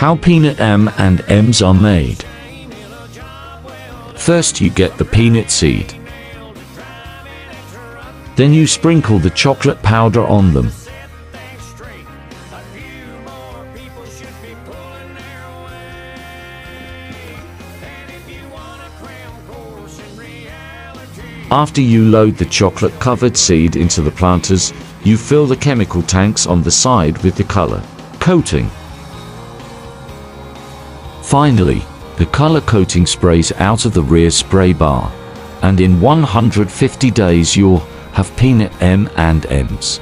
How peanut M and M's are made. First you get the peanut seed. Then you sprinkle the chocolate powder on them. After you load the chocolate-covered seed into the planters, you fill the chemical tanks on the side with the color coating. Finally, the color coating sprays out of the rear spray bar, and in 150 days you'll have peanut M and M's.